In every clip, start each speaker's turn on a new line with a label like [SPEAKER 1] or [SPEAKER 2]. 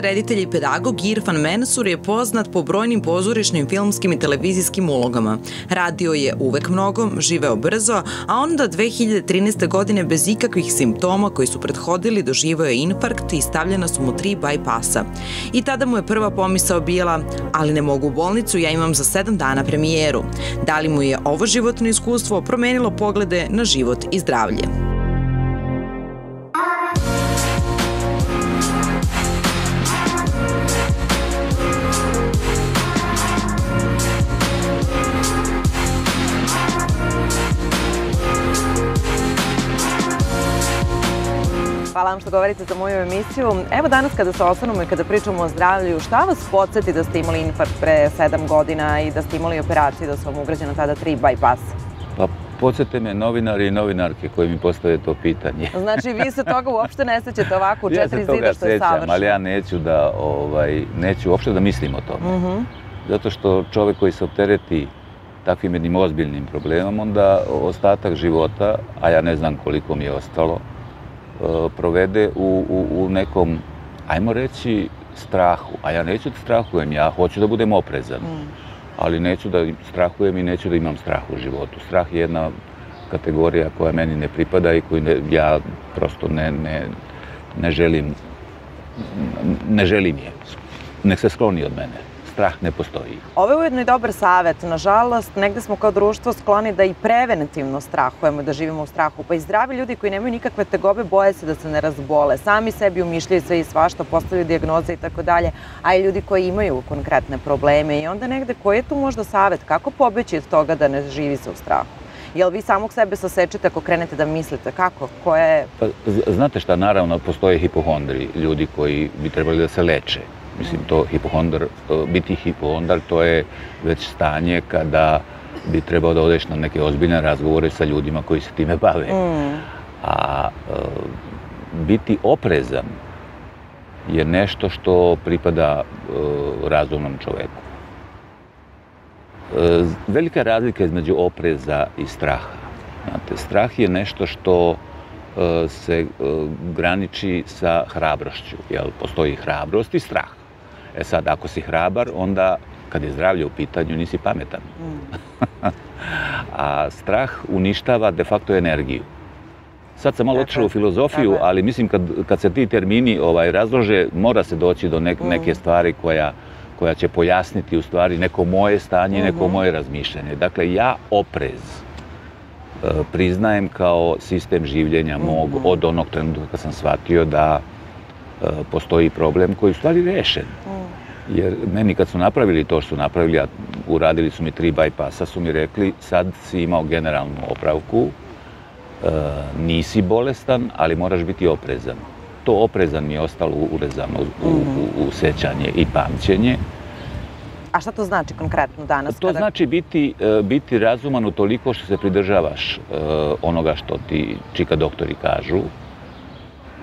[SPEAKER 1] Reditelj i pedagog Irfan Mensur je poznat po brojnim pozorišnim, filmskim i televizijskim ulogama. Radio je uvek mnogo, živeo brzo, a onda 2013. godine bez ikakvih simptoma koji su prethodili doživao je infarkt i stavljena su mu tri bajpasa. I tada mu je prva pomisao bila, ali ne mogu u bolnicu, ja imam za sedam dana premijeru. Da li mu je ovo životno iskustvo promenilo poglede na život i zdravlje? Vam što govorite za moju emisiju. Evo danas kada se osvanemo i kada pričamo o zdravlju, šta vas podsjeti da ste imali infarkt pre sedam godina i da ste imali operaciju da su vam ugrađena tada tri bypass?
[SPEAKER 2] Pa podsjete me novinari i novinarke koji mi postave to pitanje.
[SPEAKER 1] Znači vi se toga uopšte ne sećate ovako u četiri zida što je savršeno? Ja se toga
[SPEAKER 2] ali ja neću da, ovaj, neću uopšte da mislim o tome. -huh. Zato što čovek koji se optereti takvim jednim ozbiljnim problemom, onda ostatak života, a ja ne znam koliko mi je ostalo, provede u, u, u nekom, ajmo reći, strahu. A ja neću da strahujem, ja hoću da budem oprezan. Mm. Ali neću da strahujem i neću da imam strah u životu. Strah je jedna kategorija koja meni ne pripada i koju ne, ja prosto ne, ne, ne želim ne želim je. Nek se skloni od mene strah ne postoji.
[SPEAKER 1] Ovo je ujedno i dobar savet. Nažalost, negde smo kao društvo skloni da i preventivno strahujemo, da živimo u strahu. Pa i zdravi ljudi koji nemaju nikakve tegobe boje se da se ne razbole. Sami sebi umišljaju sve i svašta, postavljaju diagnoze i tako dalje. A i ljudi koji imaju konkretne probleme. I onda negde, koji je tu možda savet? Kako pobeći od toga da ne živi se u strahu? Jel vi samog sebe sasečete ako krenete da mislite? Kako? Koje...
[SPEAKER 2] Pa, znate šta, naravno, postoje hipohondri, ljudi koji bi trebali da se leče Mislim, to hipohondar, biti hipohondar, to je već stanje kada bi trebao da odeš na neke ozbiljne razgovore sa ljudima koji se time bave. Mm. A e, biti oprezan je nešto što pripada e, razumnom čoveku. E, velika razlika između opreza i straha. Znate, strah je nešto što se graniči sa hrabrošću. Jel, postoji hrabrost i strah. E sad, ako si hrabar, onda kad je zdravlje u pitanju, nisi pametan. Mm. A strah uništava de facto energiju. Sad sam malo otišao u filozofiju, ali mislim kad, kad se ti termini ovaj, razlože, mora se doći do nek, mm. neke stvari koja, koja će pojasniti u stvari neko moje stanje, mm -hmm. neko mhm. moje razmišljanje. Dakle, ja oprez e, priznajem kao sistem življenja mog mm -hmm. od onog trenutka kad sam shvatio da e, postoji problem koji je u stvari rešen. Jer meni kad su napravili to što su napravili, a uradili su mi tri bypassa, su mi rekli sad si imao generalnu opravku, e, nisi bolestan, ali moraš biti oprezan. To oprezan mi je ostalo urezano u, u, u, u sećanje i pamćenje.
[SPEAKER 1] A šta to znači konkretno danas?
[SPEAKER 2] To kada... znači biti, e, biti razuman u toliko što se pridržavaš e, onoga što ti čika doktori kažu,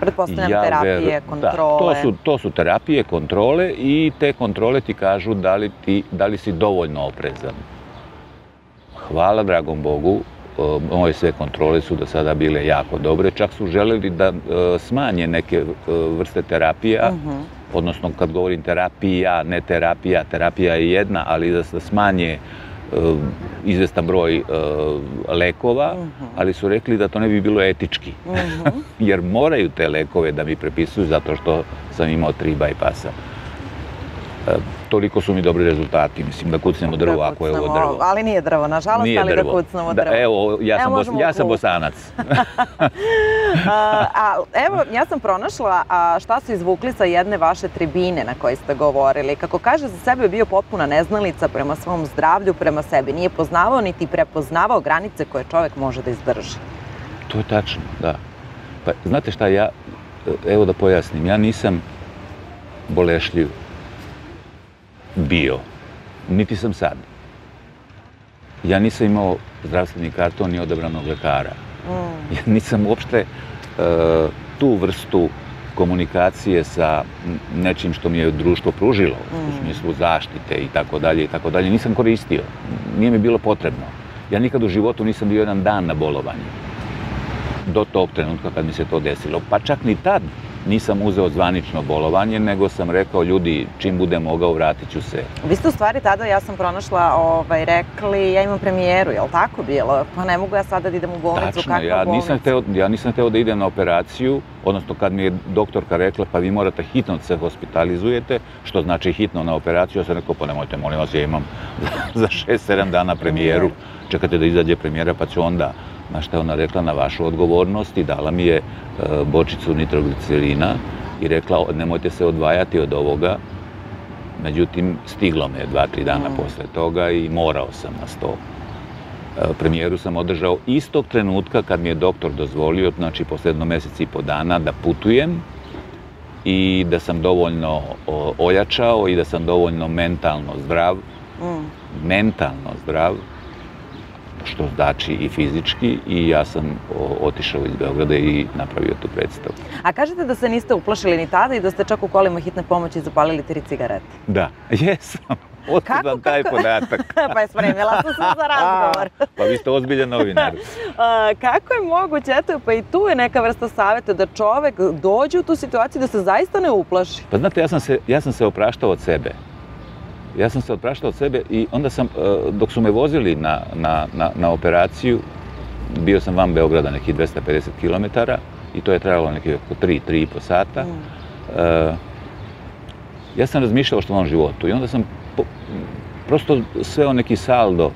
[SPEAKER 1] Pretpostavljam ja terapije, kontrole. Da,
[SPEAKER 2] to su, to su terapije, kontrole i te kontrole ti kažu da li, ti, da li si dovoljno oprezan. Hvala dragom Bogu, moje sve kontrole su do sada bile jako dobre, čak su želeli da e, smanje neke e, vrste terapija, uh mhm. -huh. odnosno kad govorim terapija, ne terapija, terapija je jedna, ali da se smanje izvestan broj eh, lekova, mhm. ali su rekli da to ne bi bilo etički. Mhm. Jer moraju te lekove da mi prepisuju zato što sam imao tri bypassa. E, toliko su mi dobri rezultati, mislim da kucnemo drvo da ako je ovo drvo.
[SPEAKER 1] Ali nije drvo, nažalost, nije ali da drvo. da kucnemo drvo.
[SPEAKER 2] Da, evo, ja sam, evo, bos, ja sam bosanac.
[SPEAKER 1] a, a, evo, ja sam pronašla a, šta su izvukli sa jedne vaše tribine na kojoj ste govorili. Kako kaže, za sebe je bio potpuna neznalica prema svom zdravlju, prema sebi. Nije poznavao niti prepoznavao granice koje čovek može da izdrži.
[SPEAKER 2] To je tačno, da. Pa, znate šta, ja, evo da pojasnim, ja nisam bolešljiv bio. Niti sam sad. Ja nisam imao zdravstveni karton ni odabranog lekara. Mm. Ja nisam uopšte uh, tu vrstu komunikacije sa nečim što mi je društvo pružilo, mm. u smislu zaštite i tako dalje i tako dalje, nisam koristio. Nije mi bilo potrebno. Ja nikad u životu nisam bio jedan dan na bolovanju. Do tog trenutka kad mi se to desilo. Pa čak ni tad nisam uzeo zvanično bolovanje, nego sam rekao ljudi, čim budem mogao, vratit ću se.
[SPEAKER 1] Vi ste u stvari tada, ja sam pronašla, ovaj, rekli, ja imam premijeru, je li tako bilo? Pa ne mogu ja sada da idem u bolnicu,
[SPEAKER 2] Tačno, ja nisam, teo, ja nisam teo da idem na operaciju, odnosno kad mi je doktorka rekla, pa vi morate hitno da se hospitalizujete, što znači hitno na operaciju, ja sam rekao, pa nemojte, molim vas, ja imam za 6-7 dana premijeru, čekate da izađe premijera, pa ću onda na što je ona rekla na vašu odgovornost i dala mi je e, bočicu nitroglicerina i rekla nemojte se odvajati od ovoga. Međutim, stiglo me dva, tri dana mm. posle toga i morao sam na sto. E, premijeru sam održao istog trenutka kad mi je doktor dozvolio, znači posle jedno mesec i po dana, da putujem i da sam dovoljno ojačao i da sam dovoljno mentalno zdrav. Mm. Mentalno zdrav što znači i fizički i ja sam otišao iz Beograda i napravio tu predstavu.
[SPEAKER 1] A kažete da se niste uplašili ni tada i da ste čak u kolima hitne pomoći zapalili tri cigarete?
[SPEAKER 2] Da, jesam. Otkud vam taj podatak?
[SPEAKER 1] pa je spremila sam se za razgovor.
[SPEAKER 2] pa vi ste ozbiljan novinar.
[SPEAKER 1] kako je moguće, eto, pa i tu je neka vrsta saveta da čovek dođe u tu situaciju da se zaista ne uplaši?
[SPEAKER 2] Pa znate, ja sam se, ja sam se opraštao od sebe ja sam se odpraštao od sebe i onda sam, e, dok su me vozili na, na, na, na operaciju, bio sam van Beograda nekih 250 km i to je trajalo nekih oko 3, 3 i po sata. Mm. Uh, ja sam razmišljao što ovom životu i onda sam po, prosto sveo neki saldo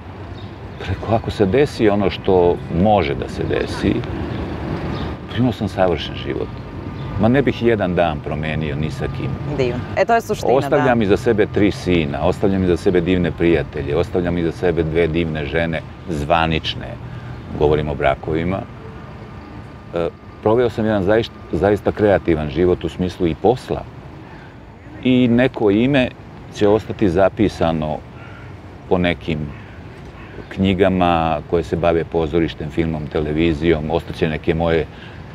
[SPEAKER 2] preko ako se desi ono što može da se desi, primao sam savršen život. Ma ne bih jedan dan promenio ni sa kim.
[SPEAKER 1] Divno. E, to je suština,
[SPEAKER 2] Ostavljam da. iza sebe tri sina, ostavljam iza sebe divne prijatelje, ostavljam iza sebe dve divne žene, zvanične, govorim o brakovima. E, proveo sam jedan zaista, zaista kreativan život u smislu i posla. I neko ime će ostati zapisano po nekim knjigama koje se bave pozorištem, filmom, televizijom, ostaće neke moje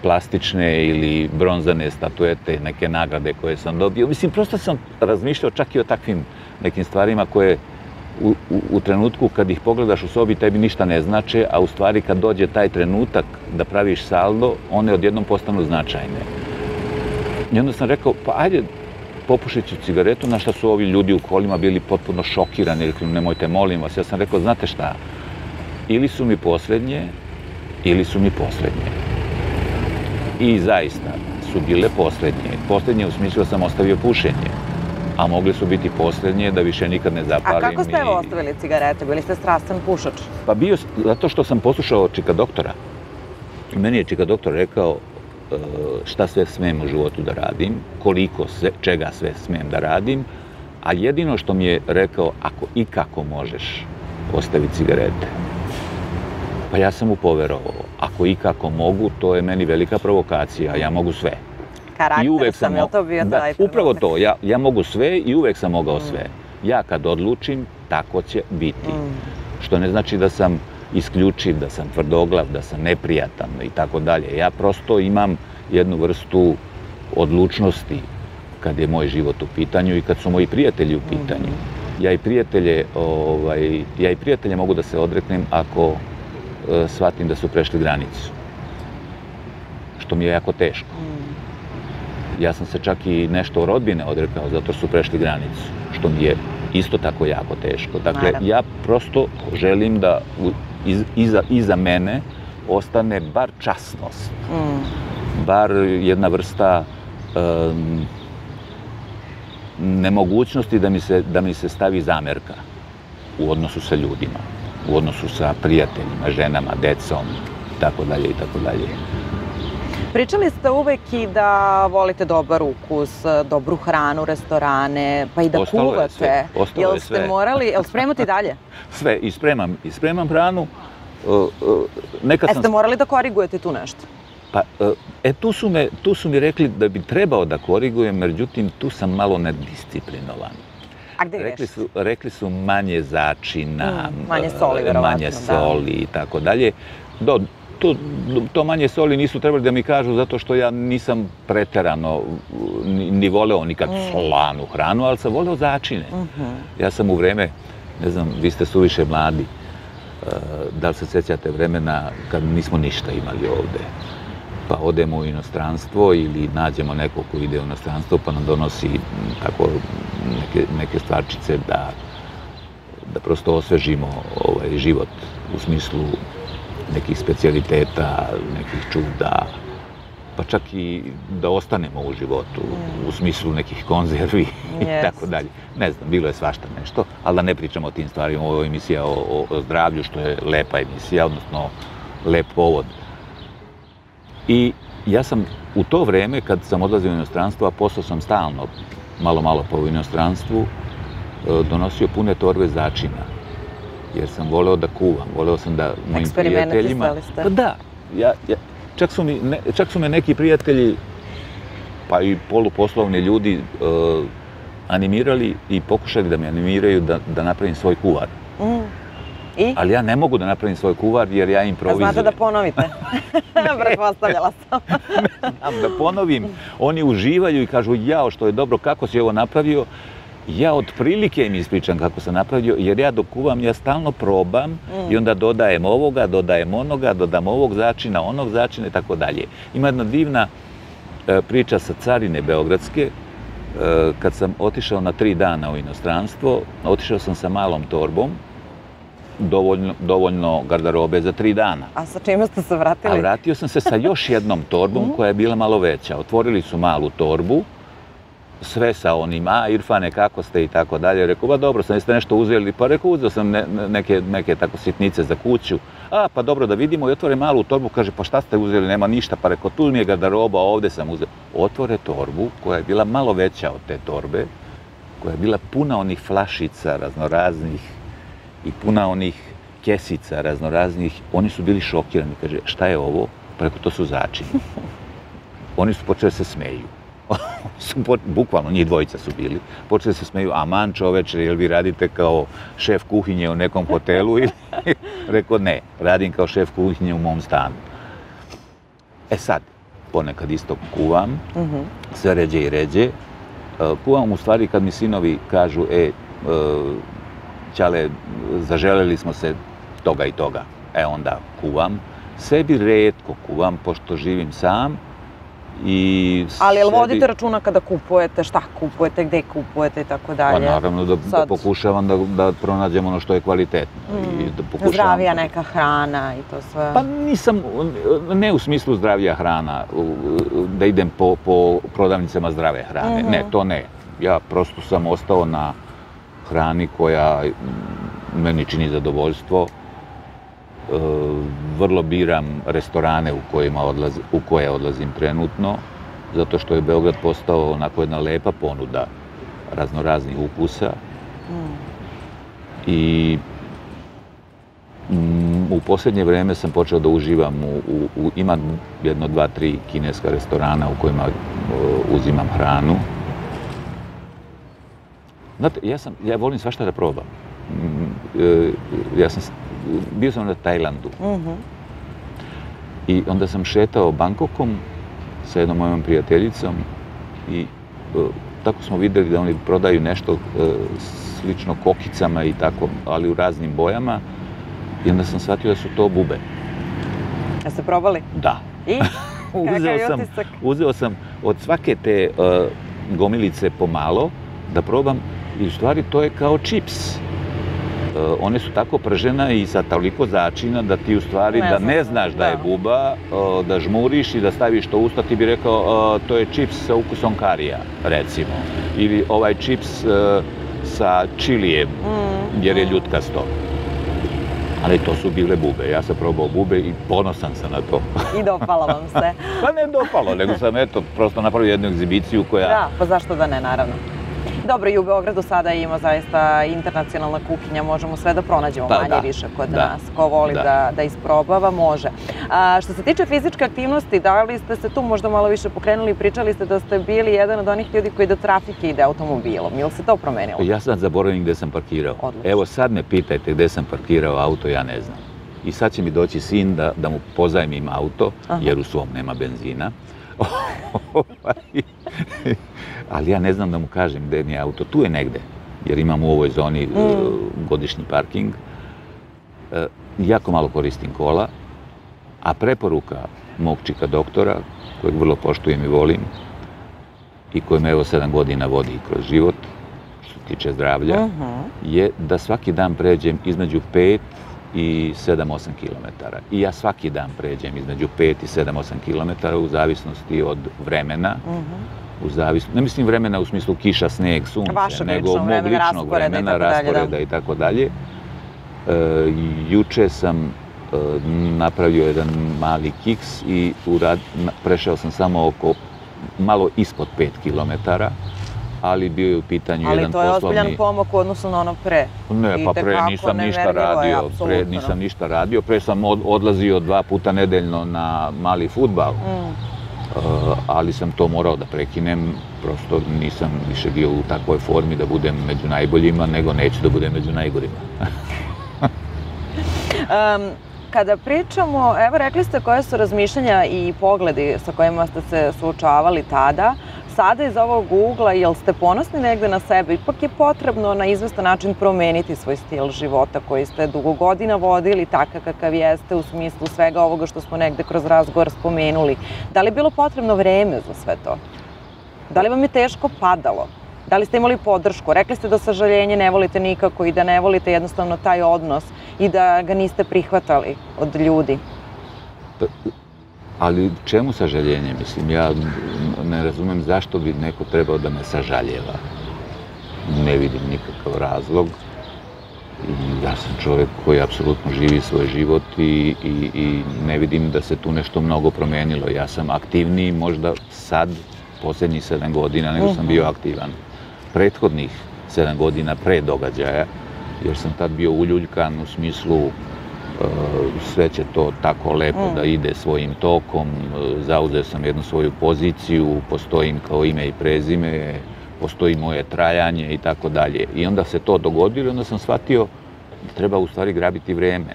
[SPEAKER 2] plastične ili bronzane statuete, neke nagrade koje sam dobio. Mislim, prosto sam razmišljao čak i o takvim nekim stvarima koje u, u, u trenutku kad ih pogledaš u sobi tebi ništa ne znače, a u stvari kad dođe taj trenutak da praviš saldo, one odjednom postanu značajne. I onda sam rekao, pa ajde, popušit ću cigaretu, na šta su ovi ljudi u kolima bili potpuno šokirani, rekli, nemojte, molim vas. Ja sam rekao, znate šta, ili su mi poslednje, ili su mi poslednje. I zaista su bile poslednje. Poslednje u smislu da sam ostavio pušenje. A mogle su biti poslednje da više nikad ne zapalim.
[SPEAKER 1] A kako ste i... evo ostavili cigarete? Bili ste strastan pušač?
[SPEAKER 2] Pa bio, zato što sam poslušao Čika doktora. Meni je Čika doktor rekao e, šta sve smem u životu da radim, koliko sve, čega sve smem da radim, a jedino što mi je rekao, ako i kako možeš, ostavi cigarete. Pa ja sam mu poverovao. Ako i kako mogu, to je meni velika provokacija, ja mogu sve.
[SPEAKER 1] Karakter I uvek sam, je to bio
[SPEAKER 2] da, taj Upravo to, ja, ja mogu sve i uvek sam mogao mm. sve. Ja kad odlučim, tako će biti. Mm. Što ne znači da sam isključiv, da sam tvrdoglav, da sam neprijatan i tako dalje. Ja prosto imam jednu vrstu odlučnosti kad je moj život u pitanju i kad su moji prijatelji u pitanju. Mm. Ja i prijatelje, ovaj, ja i prijatelje mogu da se odreknem ako shvatim da su prešli granicu. Što mi je jako teško. Ja sam se čak i nešto rodbine odrekao zato što su prešli granicu. Što mi je isto tako jako teško. Dakle, Naravno. ja prosto želim da iz, iza, iza mene ostane bar časnost. Mm. Bar jedna vrsta um, nemogućnosti da mi, se, da mi se stavi zamerka u odnosu sa ljudima u odnosu sa prijateljima, ženama, decom i tako dalje i tako dalje.
[SPEAKER 1] Pričali ste uvek i da volite dobar ukus, dobru hranu, restorane, pa i da Ostalo kuvate. Je sve.
[SPEAKER 2] Ostalo
[SPEAKER 1] jel
[SPEAKER 2] je
[SPEAKER 1] ste morali, jel spremate dalje?
[SPEAKER 2] sve, i spremam, i spremam hranu. Uh, uh,
[SPEAKER 1] nekad e, sam... ste morali da korigujete tu nešto?
[SPEAKER 2] Pa, uh, e, tu su, me, tu su mi rekli da bi trebao da korigujem, međutim, tu sam malo nedisciplinovan.
[SPEAKER 1] A gde
[SPEAKER 2] rekli su, rekli su manje začina,
[SPEAKER 1] mm, manje soli, verovatno.
[SPEAKER 2] Manje da. soli i tako dalje. Do, to, to manje soli nisu trebali da mi kažu zato što ja nisam preterano ni, ni voleo nikad mm. solanu hranu, ali sam voleo začine. Mm -hmm. Ja sam u vreme, ne znam, vi ste suviše mladi, uh, da li se sećate vremena kad nismo ništa imali ovde? Pa odemo u inostranstvo ili nađemo nekog ko ide u inostranstvo pa nam donosi tako neke, neke stvarčice da, da prosto osvežimo ovaj život u smislu nekih specialiteta, nekih čuda, pa čak i da ostanemo u životu, mm. u smislu nekih konzervi yes. i tako dalje. Ne znam, bilo je svašta nešto, ali da ne pričamo o tim stvarima, ovo je emisija o, o, o zdravlju, što je lepa emisija, odnosno lep povod. I ja sam u to vreme, kad sam odlazio u inostranstvo, a posao sam stalno, malo, malo po inostranstvu, e, donosio pune torbe začina. Jer sam voleo da kuvam, voleo sam da mojim prijateljima... Pa da, ja, ja, čak, su mi, ne, čak su me neki prijatelji, pa i poluposlovni ljudi, uh, animirali i pokušali da me animiraju da, da napravim svoj kuvar. Mm. I? Ali ja ne mogu da napravim svoj kuvar jer ja improvizujem.
[SPEAKER 1] Znate da ponovite? Pretpostavljala sam.
[SPEAKER 2] Znam da ponovim. Oni uživaju i kažu, jao što je dobro, kako si ovo napravio. Ja otprilike im ispričam kako sam napravio, jer ja dok kuvam, ja stalno probam mm. i onda dodajem ovoga, dodajem onoga, dodam ovog začina, onog začina i tako dalje. Ima jedna divna e, priča sa carine Beogradske, e, kad sam otišao na tri dana u inostranstvo, otišao sam sa malom torbom, dovoljno, dovoljno garderobe za tri dana.
[SPEAKER 1] A sa čime ste se vratili?
[SPEAKER 2] A vratio sam se sa još jednom torbom koja je bila malo veća. Otvorili su malu torbu, sve sa onim, a Irfane, kako ste i tako dalje. Rekao, ba dobro, sam jeste nešto uzeli, pa rekao, uzeo sam ne, neke, neke tako sitnice za kuću. A, pa dobro, da vidimo, i otvore malu torbu, kaže, pa šta ste uzeli, nema ništa, pa rekao, tu mi je garderoba, ovde sam uzeo. Otvore torbu, koja je bila malo veća od te torbe, koja je bila puna onih flašica raznoraznih i puna onih kesica raznoraznih, oni su bili šokirani, kaže, šta je ovo? Pa rekao, to su začini. Oni su počeli da se smeju. su, bukvalno, njih dvojica su bili, počeli da se smeju, aman čoveče, jel vi radite kao šef kuhinje u nekom hotelu? Ili, rekao, ne, radim kao šef kuhinje u mom stanu. E sad, ponekad isto kuvam, mm -hmm. sve ređe i ređe. E, kuvam u stvari kad mi sinovi kažu, e, e Ćale, zaželeli smo se toga i toga. E onda kuvam. Sebi redko kuvam, pošto živim sam. I
[SPEAKER 1] Ali jel sebi... vodite računa kada kupujete, šta kupujete, gde kupujete i tako dalje?
[SPEAKER 2] Pa naravno da, Sad... da pokušavam da, da pronađem ono što je kvalitetno. Mm. I da
[SPEAKER 1] pokušavam... Zdravija neka hrana i to sve?
[SPEAKER 2] Pa nisam, ne u smislu zdravija hrana, da idem po, po prodavnicama zdrave hrane. Mm -hmm. Ne, to ne. Ja prosto sam ostao na hrani koja meni čini zadovoljstvo. E, vrlo biram restorane u, kojima odlaz, u koje odlazim trenutno, zato što je Beograd postao onako jedna lepa ponuda raznoraznih ukusa. Mm. I mm, u posljednje vreme sam počeo da uživam u, u, u imam jedno, dva, tri kineska restorana u kojima uh, uzimam hranu. Znate, ja, sam, ja volim svašta da probam. Mm, e, ja sam, bio sam na Tajlandu. -hmm. I onda sam šetao Bangkokom sa jednom mojom prijateljicom i e, tako smo videli da oni prodaju nešto e, slično kokicama i tako, ali u raznim bojama. I onda sam shvatio da su to bube.
[SPEAKER 1] Jeste probali?
[SPEAKER 2] Da.
[SPEAKER 1] I?
[SPEAKER 2] uzeo sam, uzeo sam od svake te uh, gomilice pomalo da probam I u stvari to je kao čips. E, one su tako pržena i sa toliko začina da ti u stvari ne da ne znaš da, da je buba, e, da žmuriš i da staviš to usta, ti bi rekao e, to je čips sa ukusom karija, recimo. Ili ovaj čips sa čilijem, mm, jer je mm. ljutkasto. Ali to su bile bube. Ja sam probao bube i ponosan sam na to.
[SPEAKER 1] I dopalo vam se.
[SPEAKER 2] pa ne dopalo, nego sam eto prosto napravio jednu egzibiciju koja...
[SPEAKER 1] Da, pa zašto da ne, naravno. Dobro, i u Beogradu sada ima zaista internacionalna kuhinja, možemo sve da pronađemo pa, manje da. više kod da. nas. Ko voli da. da, da isprobava, može. A, što se tiče fizičke aktivnosti, da li ste se tu možda malo više pokrenuli pričali ste da ste bili jedan od onih ljudi koji do trafike ide automobilom. Ili se to promenilo?
[SPEAKER 2] Ja sad zaboravim gde sam parkirao. Odlično. Evo sad me pitajte gde sam parkirao auto, ja ne znam. I sad će mi doći sin da, da mu pozajmim auto, Aha. jer u svom nema benzina. Ali ja ne znam da mu kažem gde mi je auto. Tu je negde, jer imam u ovoj zoni mm. uh, godišnji parking. Uh, jako malo koristim kola, a preporuka mog čika doktora, kojeg vrlo poštujem i volim, i koji me evo sedam godina vodi kroz život, što se tiče zdravlja, uh -huh. je da svaki dan pređem između 5 i 7-8 km. I ja svaki dan pređem između 5 i 7-8 km u zavisnosti od vremena, uh -huh. u zavisnosti, ne mislim vremena u smislu kiša, sneg, sunce,
[SPEAKER 1] Vašeg
[SPEAKER 2] nego
[SPEAKER 1] ličnog
[SPEAKER 2] mog
[SPEAKER 1] vremena,
[SPEAKER 2] ličnog vremena,
[SPEAKER 1] da.
[SPEAKER 2] rasporeda i tako dalje. E, juče sam e, napravio jedan mali kiks i urad, prešao sam samo oko malo ispod 5 km, ali bio je u pitanju
[SPEAKER 1] Ali
[SPEAKER 2] jedan
[SPEAKER 1] to je
[SPEAKER 2] poslovni...
[SPEAKER 1] ozbiljan pomak u odnosu na ono pre.
[SPEAKER 2] Ne, pa pre nisam ništa
[SPEAKER 1] je,
[SPEAKER 2] radio, pre nisam ništa radio, pre sam od, odlazio dva puta nedeljno na mali futbal,
[SPEAKER 1] Mm.
[SPEAKER 2] uh, ali sam to morao da prekinem, prosto nisam više bio u takvoj formi da budem među najboljima, nego neću da budem među najgorima.
[SPEAKER 1] Um, kada pričamo, evo rekli ste koje su razmišljanja i pogledi sa kojima ste se suočavali tada, sada iz ovog ugla, jel ste ponosni negde na sebe? Ipak je potrebno na izvestan način promeniti svoj stil života koji ste dugo godina vodili, takav kakav jeste u smislu svega ovoga što smo negde kroz razgovor spomenuli. Da li je bilo potrebno vreme za sve to? Da li vam je teško padalo? Da li ste imali podršku? Rekli ste da sažaljenje ne volite nikako i da ne volite jednostavno taj odnos i da ga niste prihvatali od ljudi.
[SPEAKER 2] Ali čemu sažaljenje? Mislim, ja ne razumem zašto bi neko trebao da me sažaljeva. Ne vidim nikakav razlog. I ja sam čovek koji apsolutno živi svoj život i, i, i ne vidim da se tu nešto mnogo promenilo. Ja sam aktivniji možda sad, poslednjih sedam godina, nego sam bio aktivan prethodnih sedam godina pre događaja, jer sam tad bio uljuljkan u smislu sve će to tako lepo
[SPEAKER 1] Mm.
[SPEAKER 2] da ide svojim tokom, zauzeo sam jednu svoju poziciju, postojim kao ime i prezime, postoji moje trajanje i tako dalje. I onda se to dogodilo i onda sam shvatio da treba u stvari grabiti vreme.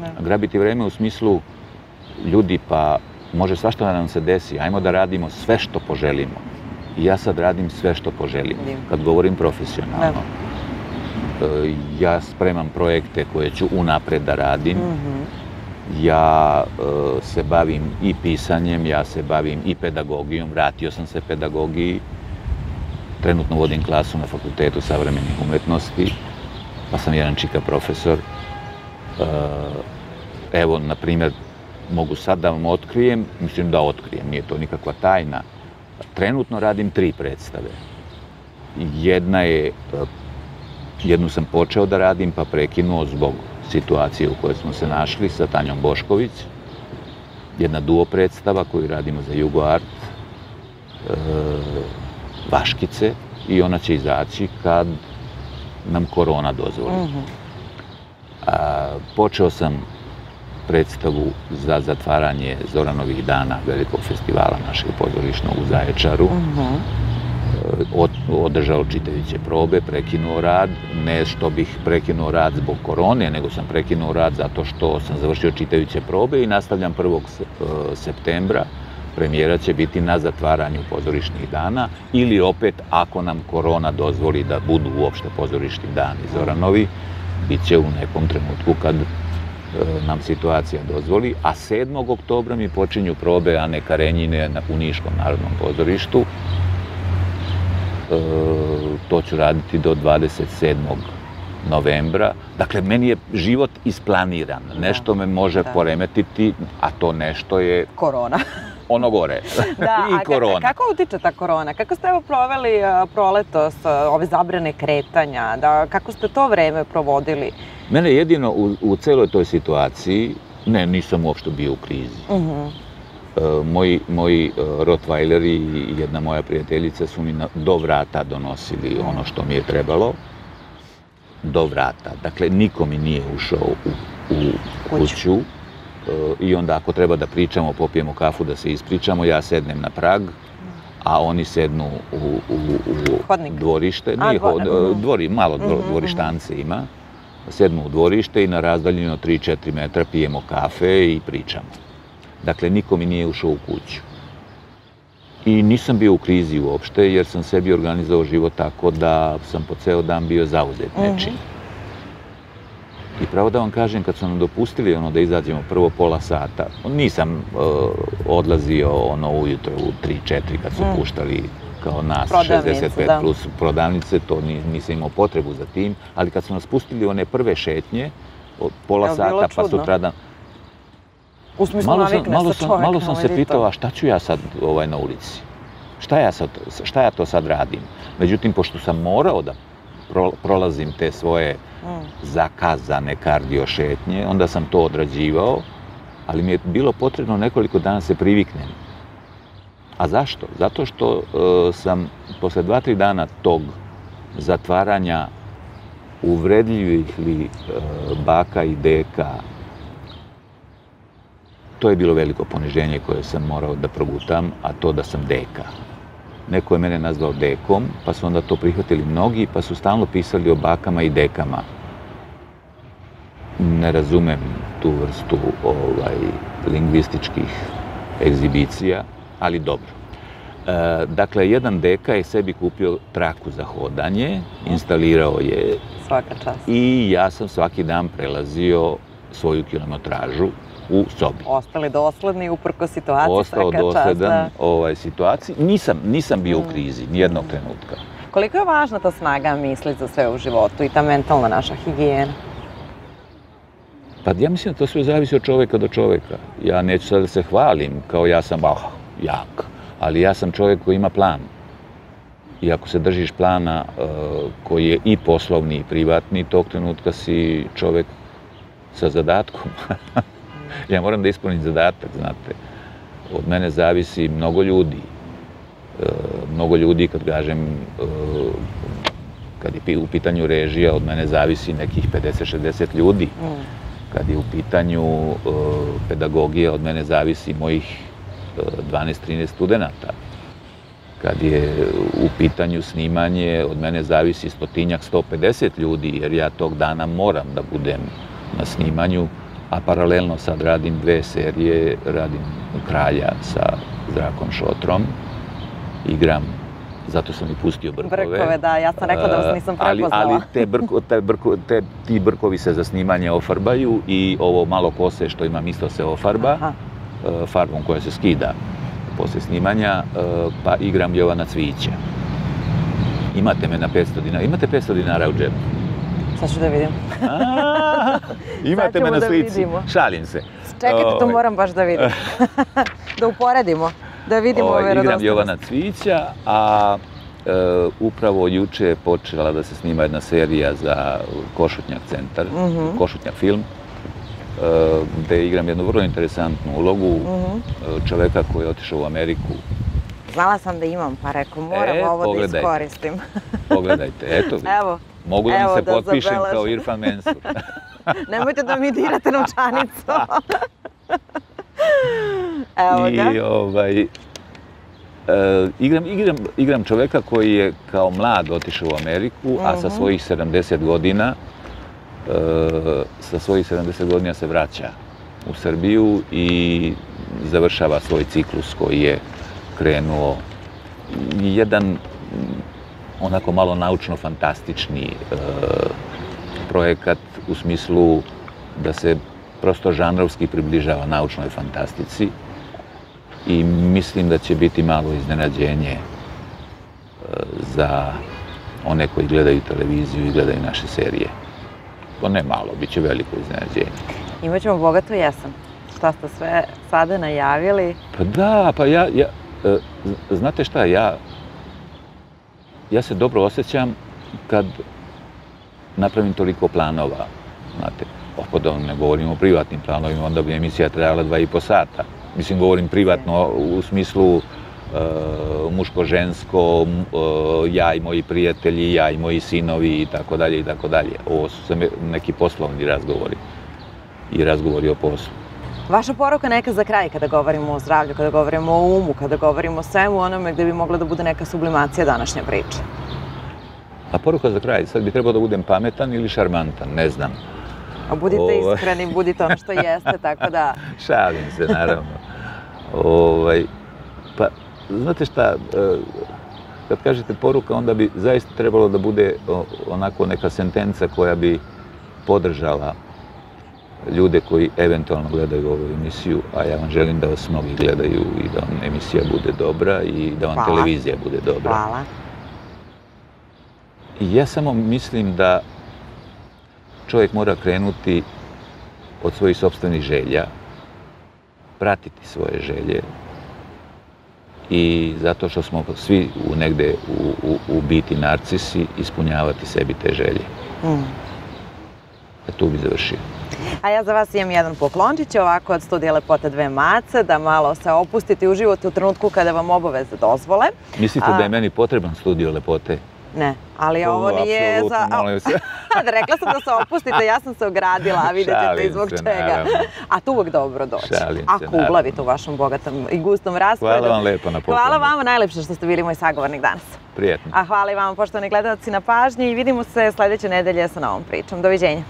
[SPEAKER 1] Da.
[SPEAKER 2] Grabiti vreme u smislu ljudi pa može svašta da nam se desi, ajmo da radimo sve što poželimo. I ja sad radim sve što poželim, kad govorim profesionalno. E, Ja spremam projekte koje ću unapred da radim.
[SPEAKER 1] Mhm.
[SPEAKER 2] Ja e, se bavim i pisanjem, ja se bavim i pedagogijom, vratio sam se pedagogiji. Trenutno vodim klasu na Fakultetu savremenih umetnosti, pa sam jedan čika profesor. E, Evo, na primjer, mogu sad da vam otkrijem, mislim da otkrijem, nije to nikakva tajna. Trenutno radim tri predstave. Jedna je, e, jednu sam počeo da radim, pa prekinuo zbog situacije u kojoj smo se našli sa Tanjom Bošković. Jedna duo predstava koju radimo za Jugo Art, e, Vaškice, i ona će izaći kad nam korona dozvoli.
[SPEAKER 1] Mhm.
[SPEAKER 2] A, počeo sam predstavu za zatvaranje Zoranovih dana velikog festivala našeg pozorišnog u Zaječaru.
[SPEAKER 1] Mhm.
[SPEAKER 2] Od, održao čitajuće probe, prekinuo rad, ne što bih prekinuo rad zbog korone, nego sam prekinuo rad zato što sam završio čitajuće probe i nastavljam 1. se- e, septembra. Premijera će biti na zatvaranju pozorišnih dana ili opet ako nam korona dozvoli da budu uopšte pozorišni dani Zoranovi, bit će u nekom trenutku kad e, nam situacija dozvoli, a 7. oktobra mi počinju probe Ane Karenjine u Niškom narodnom pozorištu. E, to ću raditi do 27. novembra. Dakle, meni je život isplaniran. Nešto me može
[SPEAKER 1] da.
[SPEAKER 2] poremetiti, a to nešto je
[SPEAKER 1] Korona.
[SPEAKER 2] ono gore.
[SPEAKER 1] Da,
[SPEAKER 2] I
[SPEAKER 1] a
[SPEAKER 2] korona.
[SPEAKER 1] kako utiče ta korona? Kako ste evo proveli a, proletos, a, ove zabrane kretanja? Da, kako ste to vreme provodili?
[SPEAKER 2] Mene jedino u, u celoj toj situaciji, ne, nisam uopšte bio u krizi.
[SPEAKER 1] Mhm.
[SPEAKER 2] E, moji, moji e, Rottweileri i jedna moja prijateljica su mi na, do vrata donosili ono što mi je trebalo. Do vrata. Dakle, niko mi nije ušao u, u
[SPEAKER 1] Kuću.
[SPEAKER 2] E, I onda ako treba da pričamo, popijemo kafu, da se ispričamo, ja sednem na prag, a oni sednu u, u, u dvorište.
[SPEAKER 1] A,
[SPEAKER 2] Nije,
[SPEAKER 1] dvo-
[SPEAKER 2] hod-
[SPEAKER 1] mhm.
[SPEAKER 2] dvori, malo dvo-
[SPEAKER 1] Mhm,
[SPEAKER 2] dvorištance ima. Sednu u dvorište i na razdaljinu od 3-4 metra pijemo kafe i pričamo. Dakle, niko mi nije ušao u kuću. I nisam bio u krizi uopšte, jer sam sebi organizovao život tako da sam po ceo dan bio zauzet
[SPEAKER 1] Mhm.
[SPEAKER 2] nečim. I pravo da vam kažem, kad su nam dopustili ono da izađemo prvo pola sata, nisam uh, odlazio ono ujutro u 3-4 kad su mm. puštali kao nas, Prodavnice, 65 da. plus prodavnice, to nisam imao potrebu za tim, ali kad su nas pustili one prve šetnje, pola Evo, sata, pa sutradan,
[SPEAKER 3] U smislu malo sam,
[SPEAKER 2] malo sam, malo sam se pitao, a šta ću ja sad ovaj, na ulici? Šta ja, sad, šta ja to sad radim? Međutim, pošto sam morao da prolazim te svoje mm. zakazane kardio šetnje, onda sam to odrađivao, ali mi je bilo potrebno nekoliko dana se priviknem. A zašto? Zato što uh, sam posle dva, tri dana tog zatvaranja uvredljivih li uh, baka i deka, to je bilo veliko poniženje koje sam morao da progutam, a to da sam deka. Neko je mene nazvao dekom, pa su onda to prihvatili mnogi, pa su stalno pisali o bakama i dekama. Ne razumem tu vrstu ovaj, lingvističkih egzibicija, ali dobro. E, dakle, jedan deka je sebi kupio traku za hodanje, instalirao je...
[SPEAKER 3] Svaka čast.
[SPEAKER 2] I ja sam svaki dan prelazio svoju kilometražu u sobi.
[SPEAKER 3] Ostali dosledni uprko situaciji,
[SPEAKER 2] Ostao svaka dosledan čast, da. ovaj, situaciji. Nisam, nisam bio mm. u krizi, nijednog trenutka.
[SPEAKER 3] Koliko je važna ta snaga misli za sve u životu i ta mentalna naša higijena?
[SPEAKER 2] Pa ja mislim da to sve zavisi od čoveka do čoveka. Ja neću sad da se hvalim kao ja sam oh, jak, ali ja sam čovek koji ima plan. I ako se držiš plana uh, koji je i poslovni i privatni, tog trenutka si čovek sa zadatkom. ja moram da ispunim zadatak, znate. Od mene zavisi mnogo ljudi. E, mnogo ljudi, kad kažem, e, kad je u pitanju režija, od mene zavisi nekih 50-60 ljudi. Mm. Kad je u pitanju e, pedagogija, od mene zavisi mojih 12-13 studenta. Kad je u pitanju snimanje, od mene zavisi stotinjak, 150 ljudi, jer ja tog dana moram da budem na snimanju a paralelno sad radim dve serije, radim Kralja sa Zrakom Šotrom, igram zato sam i pustio brkove.
[SPEAKER 3] Brkove, da, ja sam rekla da vas nisam prepoznala.
[SPEAKER 2] Ali, ali te brko, te brko, te, ti brkovi se za snimanje ofarbaju i ovo malo kose što imam isto se ofarba, Aha. E, farbom koja se skida posle snimanja, e, pa igram Jovana Cvića. Imate me na 500 dinara, imate 500 dinara u džepu.
[SPEAKER 3] Sad ću da vidim.
[SPEAKER 2] imate me na da slici. Vidimo. Šalim se.
[SPEAKER 3] Čekajte, to ovaj. moram baš da vidim. da uporedimo, da vidimo ove
[SPEAKER 2] verodostavnosti. Igram Jovana Cvića, a e, upravo juče je počela da se snima jedna serija za Košutnjak centar, mm -hmm. Košutnjak film, e, gde igram jednu vrlo interesantnu ulogu mm -hmm. čoveka koji je otišao u Ameriku
[SPEAKER 3] Znala sam da imam, pa rekao, moram e, ovo da pogledajte. da iskoristim.
[SPEAKER 2] pogledajte, eto.
[SPEAKER 3] Evo,
[SPEAKER 2] Mogu da mi se da potpišem zabelažem. kao Irfan Mensur.
[SPEAKER 3] Nemojte da mi dirate novčanicu. Evo
[SPEAKER 2] ga. I ovaj, e, igram, igram, igram čoveka koji je kao mlad otišao u Ameriku, uh -huh. a sa mhm. svojih 70 godina e, sa svojih 70 godina se vraća u Srbiju i završava svoj ciklus koji je krenuo jedan onako malo naučno-fantastični e, projekat u smislu da se prosto žanrovski približava naučnoj fantastici i mislim da će biti malo iznenađenje e, za one koji gledaju televiziju i gledaju naše serije. To ne malo, bit će veliko iznenađenje.
[SPEAKER 3] Imaćemo bogatu jesen. Šta ste sve sada najavili?
[SPEAKER 2] Pa da, pa ja, ja znate šta, ja ja se dobro osjećam kad napravim toliko planova. Znate, opodo ne govorim o privatnim planovima, onda bi emisija trajala dva i po sata. Mislim, govorim privatno u smislu uh, muško-žensko, uh, ja i moji prijatelji, ja i moji sinovi i tako dalje i tako dalje. Ovo su neki poslovni razgovori i razgovori o poslu.
[SPEAKER 3] Vaša poruka neka za kraj kada govorimo o zdravlju, kada govorimo o umu, kada govorimo o svemu onome gde bi mogla da bude neka sublimacija današnje priče.
[SPEAKER 2] A poruka za kraj, sad bi trebao da budem pametan ili šarmantan, ne znam.
[SPEAKER 3] A budite Ovo... iskreni, budite ono što jeste, tako da...
[SPEAKER 2] Šalim se, naravno. ovaj, pa, znate šta, e, kad kažete poruka, onda bi zaista trebalo da bude onako neka sentenca koja bi podržala ljude koji eventualno gledaju ovu emisiju, a ja vam želim da vas mnogi gledaju i da vam emisija bude dobra i da vam
[SPEAKER 1] Hvala.
[SPEAKER 2] televizija bude dobra.
[SPEAKER 1] Hvala.
[SPEAKER 2] I ja samo mislim da čovjek mora krenuti od svojih sobstvenih želja, pratiti svoje želje i zato što smo svi u negde u, u, u biti narcisi, ispunjavati sebi te želje.
[SPEAKER 1] Mm.
[SPEAKER 2] A tu bi završio.
[SPEAKER 1] A ja za vas imam jedan poklončić, ovako od studija Lepota dve mace, da malo se opustite i uživate u trenutku kada vam obaveze dozvole.
[SPEAKER 2] Mislite
[SPEAKER 1] A-
[SPEAKER 2] da je meni potreban studio lepote?
[SPEAKER 1] Ne, ali ovo nije za...
[SPEAKER 2] molim se.
[SPEAKER 1] Da, rekla sam da se opustite, ja sam se ogradila, a vidjet ćete i zbog
[SPEAKER 2] se,
[SPEAKER 1] čega.
[SPEAKER 2] naravno.
[SPEAKER 1] A tu uvek dobro doći.
[SPEAKER 2] Šalim
[SPEAKER 1] A
[SPEAKER 2] se,
[SPEAKER 1] uglavite u vašom bogatom i gustom rasporedu.
[SPEAKER 2] Hvala vam lepo na poklonu.
[SPEAKER 1] Hvala vama najlepše što ste bili moj sagovornik danas.
[SPEAKER 2] Prijetno.
[SPEAKER 1] A hvala i vama poštovani gledalci na pažnji i vidimo se sledeće nedelje sa novom pričom. Doviđenja.